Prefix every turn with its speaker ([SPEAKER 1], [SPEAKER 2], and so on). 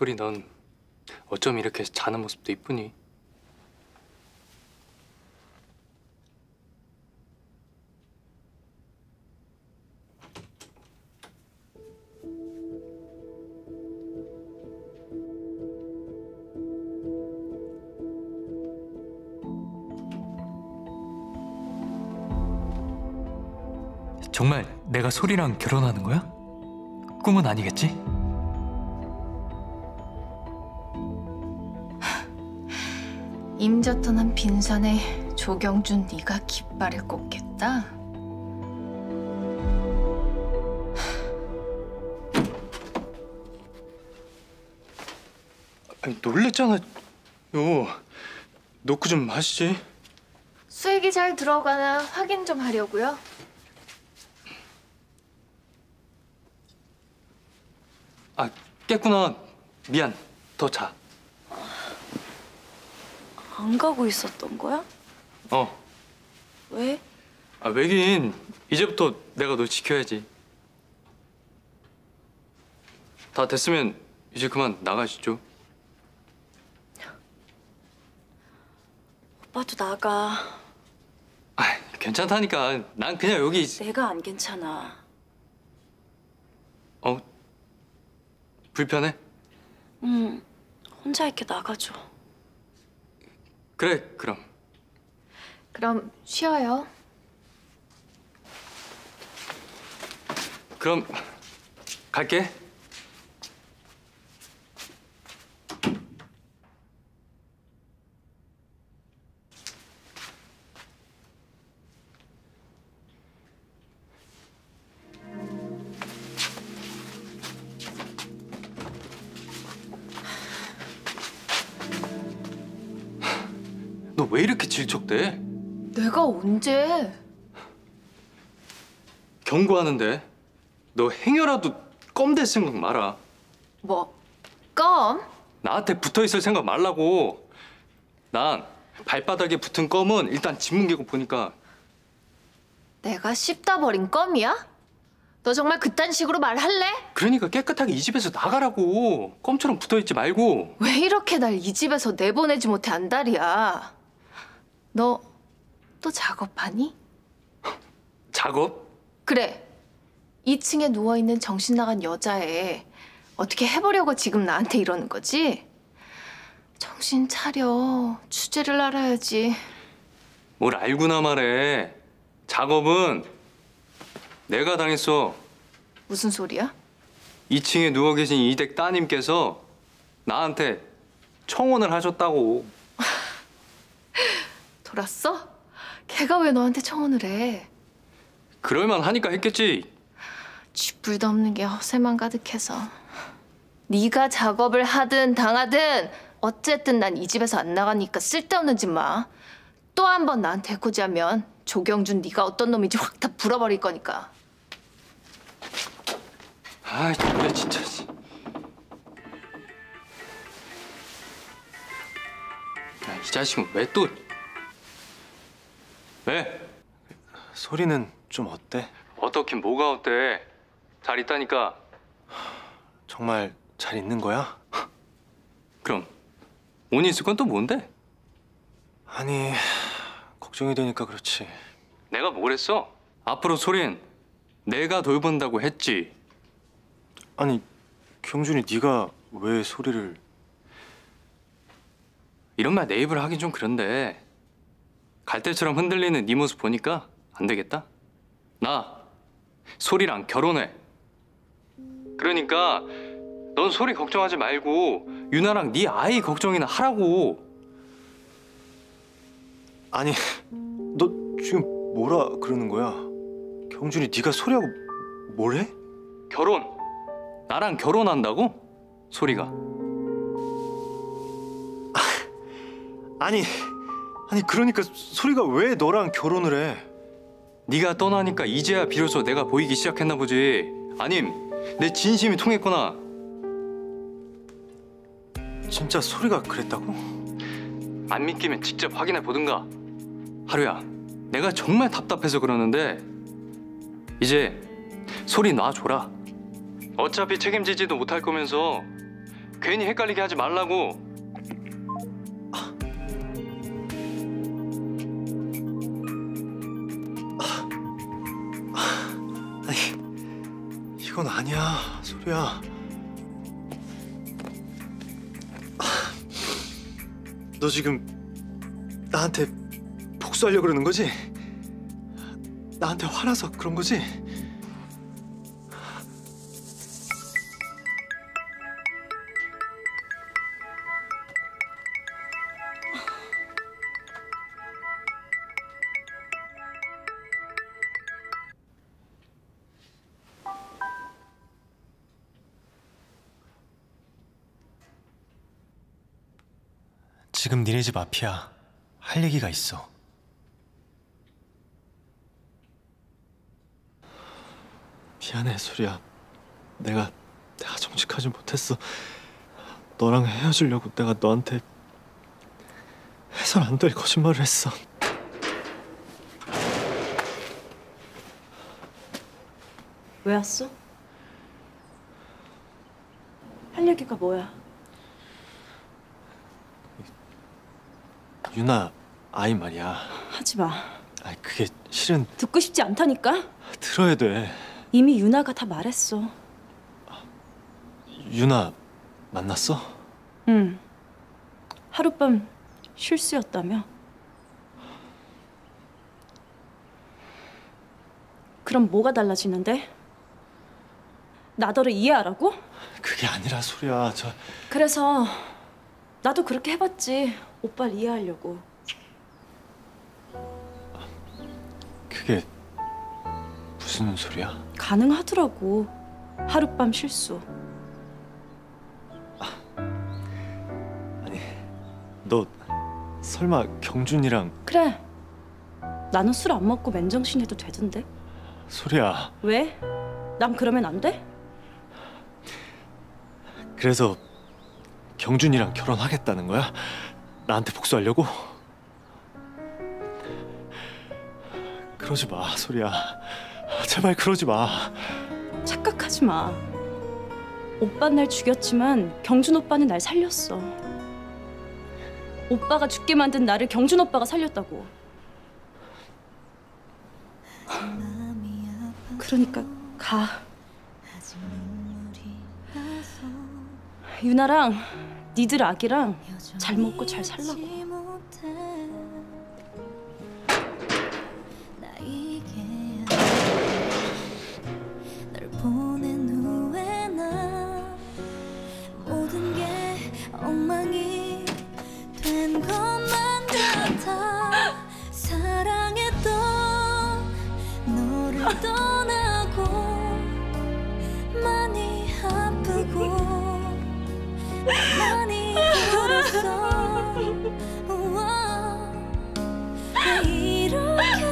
[SPEAKER 1] 소리 넌 어쩜 이렇게 자는 모습도 이쁘니? 정말 내가 소리랑 결혼하는 거야? 꿈은 아니겠지?
[SPEAKER 2] 임젓던 빈산에 조경준 네가 깃발을 꽂겠다.
[SPEAKER 1] 아니 놀랬잖아. 요 노크 좀 하시지.
[SPEAKER 2] 수액이 잘 들어가나 확인 좀 하려고요.
[SPEAKER 1] 아 깼구나. 미안. 더 자.
[SPEAKER 3] 안 가고 있었던 거야?
[SPEAKER 1] 어.
[SPEAKER 3] 왜?
[SPEAKER 1] 아 왜긴 이제부터 내가 너 지켜야지. 다 됐으면 이제 그만 나가시죠.
[SPEAKER 3] 오빠도 나가.
[SPEAKER 1] 아 괜찮다니까. 난 그냥 여기 있...
[SPEAKER 3] 내가 안 괜찮아.
[SPEAKER 1] 어 불편해?
[SPEAKER 3] 응. 혼자 있게 나가줘.
[SPEAKER 1] 그래 그럼.
[SPEAKER 2] 그럼 쉬어요.
[SPEAKER 1] 그럼 갈게. 왜 이렇게 질척대?
[SPEAKER 2] 내가 언제?
[SPEAKER 1] 경고하는데 너 행여라도 껌될 생각 마라.
[SPEAKER 2] 뭐 껌?
[SPEAKER 1] 나한테 붙어 있을 생각 말라고. 난 발바닥에 붙은 껌은 일단 짓뭉개고 보니까
[SPEAKER 2] 내가 씹다 버린 껌이야? 너 정말 그딴 식으로 말할래?
[SPEAKER 1] 그러니까 깨끗하게 이 집에서 나가라고. 껌처럼 붙어 있지 말고.
[SPEAKER 2] 왜 이렇게 날 이 집에서 내보내지 못해 안달이야? 너 또 작업하니?
[SPEAKER 1] 작업?
[SPEAKER 2] 그래. 2층에 누워있는 정신 나간 여자애 어떻게 해보려고 지금 나한테 이러는 거지? 정신 차려. 주제를 알아야지.
[SPEAKER 1] 뭘 알고나 말해. 작업은 내가 당했어.
[SPEAKER 2] 무슨 소리야?
[SPEAKER 1] 2층에 누워 계신 이댁 따님께서 나한테 청혼을 하셨다고.
[SPEAKER 2] 돌았어? 걔가 왜 너한테 청혼을 해?
[SPEAKER 1] 그럴만 하니까 했겠지.
[SPEAKER 2] 쥐뿔도 없는 게 허세만 가득해서. 네가 작업을 하든 당하든 어쨌든 난 이 집에서 안 나가니까 쓸데없는 짓 마. 또 한 번 나한테 해코지하면 조경준 네가 어떤 놈인지 확 다 불어버릴 거니까.
[SPEAKER 1] 아, 그래 진짜. 야, 이 자식은 왜 또? 왜?
[SPEAKER 4] 소리는 좀 어때?
[SPEAKER 1] 어떻긴 뭐가 어때? 잘 있다니까.
[SPEAKER 4] 정말 잘 있는 거야?
[SPEAKER 1] 그럼 온이 있을 건 또 뭔데?
[SPEAKER 4] 아니 걱정이 되니까 그렇지.
[SPEAKER 1] 내가 뭘 했어? 앞으로 소린 내가 돌본다고 했지.
[SPEAKER 4] 아니 경준이 네가 왜 소리를?
[SPEAKER 1] 이런 말 내 입으로 하긴 좀 그런데 갈대처럼 흔들리는 네 모습 보니까 안 되겠다. 나 소리랑 결혼해. 그러니까 넌 소리 걱정하지 말고 유나랑 네 아이 걱정이나 하라고.
[SPEAKER 4] 아니 너 지금 뭐라 그러는 거야? 경준이 네가 소리하고 뭘 해?
[SPEAKER 1] 결혼. 나랑 결혼한다고? 소리가.
[SPEAKER 4] 아니 아니 그러니까 소리가 왜 너랑 결혼을 해?
[SPEAKER 1] 네가 떠나니까 이제야 비로소 내가 보이기 시작했나 보지. 아님 내 진심이 통했구나.
[SPEAKER 4] 진짜 소리가 그랬다고?
[SPEAKER 1] 안 믿기면 직접 확인해 보든가. 하루야, 내가 정말 답답해서 그러는데 이제 소리 놔줘라. 어차피 책임지지도 못할 거면서 괜히 헷갈리게 하지 말라고.
[SPEAKER 4] 아니야 소리야 너 지금 나한테 복수하려고 그러는 거지? 나한테 화나서 그런 거지? 지금 니네 집 앞이야. 할 얘기가 있어. 미안해 소리야. 내가 내가 정직하지 못했어. 너랑 헤어지려고 내가 너한테 해선 안 될 거짓말을 했어.
[SPEAKER 3] 왜 왔어? 할 얘기가 뭐야?
[SPEAKER 4] 유나 아이 말이야
[SPEAKER 3] 하지 마.
[SPEAKER 4] 아 그게 실은
[SPEAKER 3] 듣고 싶지 않다니까?
[SPEAKER 4] 들어야 돼
[SPEAKER 3] 이미 유나가 다 말했어.
[SPEAKER 4] 유나 만났어?
[SPEAKER 3] 응. 하룻밤 실수였다며? 그럼 뭐가 달라지는데? 나더러 이해하라고?
[SPEAKER 4] 그게 아니라 소리야 저
[SPEAKER 3] 그래서 나도 그렇게 해봤지. 오빠를 이해하려고.
[SPEAKER 4] 그게 무슨 소리야?
[SPEAKER 3] 가능하더라고. 하룻밤 실수.
[SPEAKER 4] 아니 너 설마 경준이랑
[SPEAKER 3] 그래. 나는 술 안 먹고 맨정신 해도 되던데.
[SPEAKER 4] 소리야
[SPEAKER 3] 왜? 난 그러면 안 돼?
[SPEAKER 4] 그래서 경준이랑 결혼하겠다는 거야? 나한테 복수하려고? 그러지 마 소리야 제발 그러지 마
[SPEAKER 3] 착각하지 마. 오빠는 날 죽였지만 경준 오빠는 날 살렸어. 오빠가 죽게 만든 나를 경준 오빠가 살렸다고. 그러니까 가. 유나랑 니들 아기랑 잘 먹고 잘 살라고.
[SPEAKER 5] 떠나고 많이 아프고 所以，我可以离开。